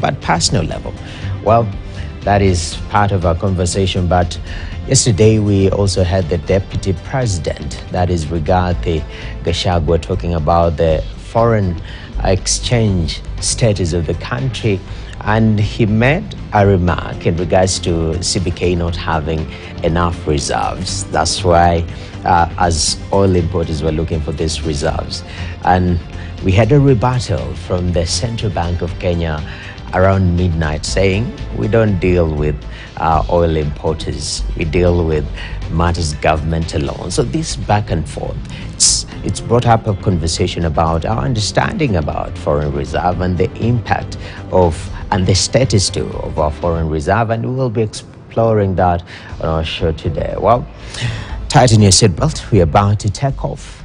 but personal level? Well, that is part of our conversation. But yesterday we also had the deputy president, that is Rigathi Gachagua, talking about the foreign exchange status of the country. And he made a remark in regards to CBK not having enough reserves. That's why, uh, as oil importers were looking for these reserves. And we had a rebuttal from the Central Bank of Kenya around midnight saying we don't deal with uh, oil importers, we deal with matters government alone. So this back and forth, it's, it's brought up a conversation about our understanding about foreign reserve and the impact of and the status too of our foreign reserve, and we will be exploring that on our show today. Well, tighten your seatbelt, we're about to take off.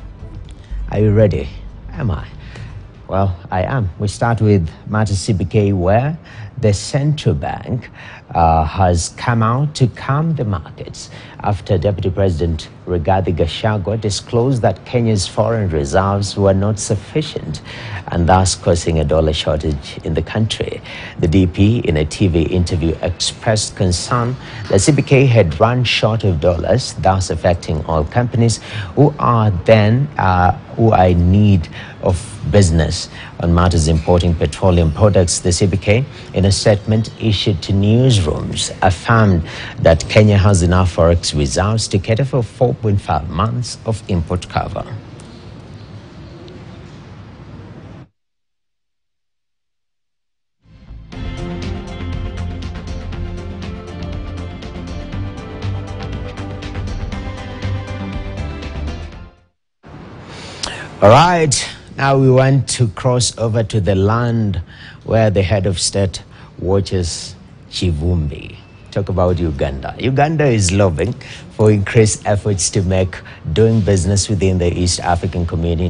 Are you ready? Am I? Well, I am. We start with matter CBK, where the central bank uh, has come out to calm the markets after Deputy President Rigathi Gachagua disclosed that Kenya's foreign reserves were not sufficient and thus causing a dollar shortage in the country. The DP, in a TV interview, expressed concern that CBK had run short of dollars, thus affecting all companies who are then uh, who are in need of business on matters importing petroleum products. The CBK, in a statement issued to newsrooms, affirmed that Kenya has enough forex reserves to cater for 4.5 months of import cover. All right, now we want to cross over to the land where the head of state watches Chivumbi. Talk about Uganda. Uganda is lobbying for increased efforts to make doing business within the East African community